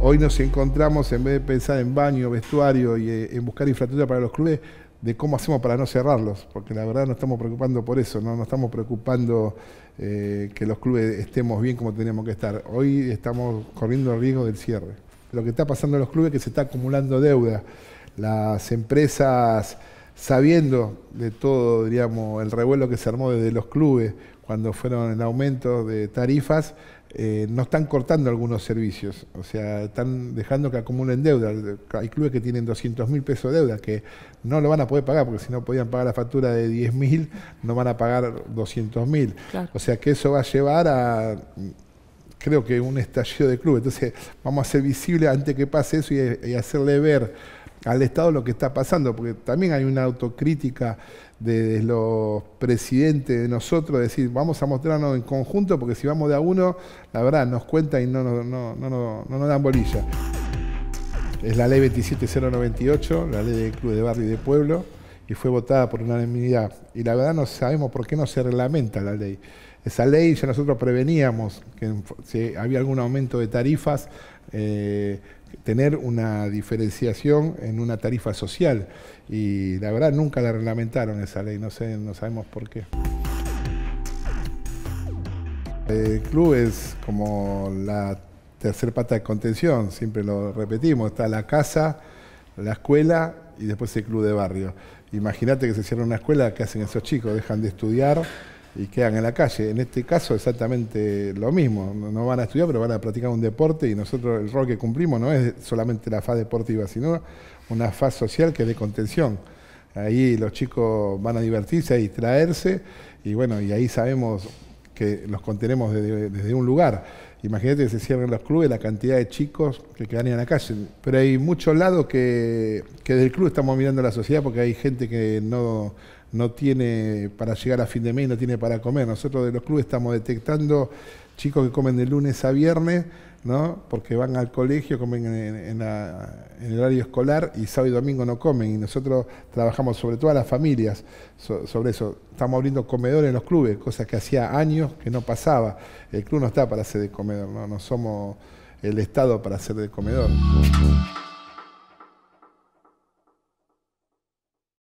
Hoy nos encontramos, en vez de pensar en baño, vestuario y eh, en buscar infraestructura para los clubes, de cómo hacemos para no cerrarlos, porque la verdad no estamos preocupando por eso, no nos estamos preocupando eh, que los clubes estemos bien como tenemos que estar. Hoy estamos corriendo el riesgo del cierre. Lo que está pasando en los clubes es que se está acumulando deuda. Las empresas, sabiendo de todo, diríamos, el revuelo que se armó desde los clubes cuando fueron en aumento de tarifas, eh, no están cortando algunos servicios, o sea, están dejando que acumulen deuda. Hay clubes que tienen 200 mil pesos de deuda que no lo van a poder pagar, porque si no podían pagar la factura de 10 mil, no van a pagar 200 mil. O sea que eso va a llevar a, creo que un estallido de clubes. Entonces vamos a ser visibles antes que pase eso y hacerle ver al Estado lo que está pasando, porque también hay una autocrítica de, los presidentes de nosotros, decir, vamos a mostrarnos en conjunto, porque si vamos de a uno, la verdad, nos cuenta y no, no, no, no, no nos dan bolilla. Es la ley 27098, la ley del Club de Barrio y de Pueblo, y fue votada por unanimidad. Y la verdad no sabemos por qué no se reglamenta la ley. Esa ley ya nosotros preveníamos que si había algún aumento de tarifas, eh, tener una diferenciación en una tarifa social. Y la verdad nunca la reglamentaron esa ley, no, sé, no sabemos por qué. El club es como la tercer pata de contención, siempre lo repetimos, está la casa, la escuela y después el club de barrio. Imagínate que se cierra una escuela, ¿qué hacen esos chicos? Dejan de estudiar y quedan en la calle. En este caso exactamente lo mismo, no van a estudiar pero van a practicar un deporte y nosotros el rol que cumplimos no es solamente la faz deportiva, sino una faz social que es de contención. Ahí los chicos van a divertirse, a distraerse y bueno, y ahí sabemos que los contenemos desde, un lugar. Imagínate que se cierren los clubes, la cantidad de chicos que quedan en la calle. Pero hay muchos lados que, que del club estamos mirando a la sociedad porque hay gente que no no tiene para llegar a fin de mes, no tiene para comer. Nosotros de los clubes estamos detectando chicos que comen de lunes a viernes, ¿no? porque van al colegio, comen en, el horario escolar y sábado y domingo no comen. Y nosotros trabajamos sobre todo a las familias sobre eso. Estamos abriendo comedores en los clubes, cosa que hacía años que no pasaba. El club no está para ser de comedor, no, no somos el Estado para ser de comedor.